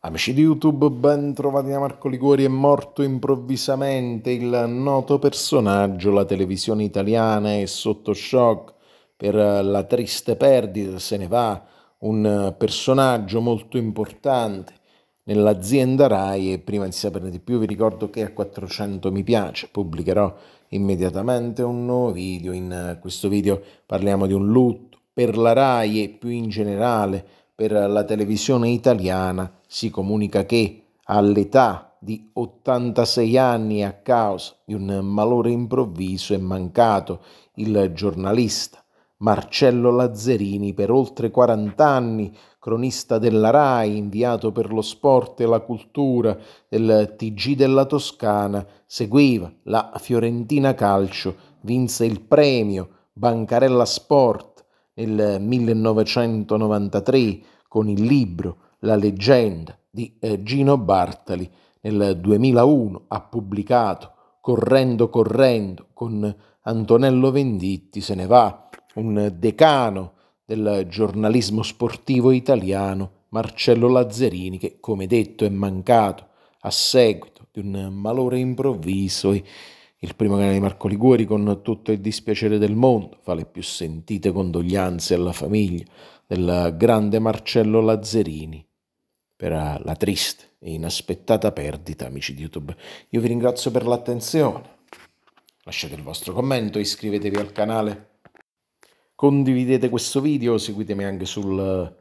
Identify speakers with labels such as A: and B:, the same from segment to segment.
A: Amici di YouTube, ben trovati da Marco Liguori. È morto improvvisamente il noto personaggio. La televisione italiana è sotto shock per la triste perdita. Se ne va un personaggio molto importante nell'azienda RAI e prima di saperne di più vi ricordo che a 400 mi piace pubblicherò immediatamente un nuovo video. In questo video parliamo di un lutto per la RAI e più in generale per la televisione italiana si comunica che all'età di 86 anni a causa di un malore improvviso è mancato il giornalista Marcello Lazzerini per oltre 40 anni, cronista della RAI, inviato per lo sport e la cultura del TG della Toscana, seguiva la Fiorentina Calcio, vinse il premio Bancarella Sport nel 1993 con il libro La leggenda di eh, Gino Bartali. Nel 2001 ha pubblicato Correndo correndo con Antonello Venditti se ne va, un decano del giornalismo sportivo italiano, Marcello Lazzarini, che come detto è mancato a seguito di un malore improvviso e il primo canale di Marco Liguori, con tutto il dispiacere del mondo, fa le più sentite condoglianze alla famiglia del grande Marcello Lazzerini per la triste e inaspettata perdita, amici di YouTube. Io vi ringrazio per l'attenzione. Lasciate il vostro commento, iscrivetevi al canale, condividete questo video, seguitemi anche sul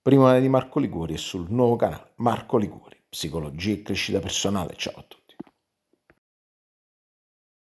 A: primo canale di Marco Liguori e sul nuovo canale Marco Liguori, Psicologia e Crescita Personale. Ciao a tutti.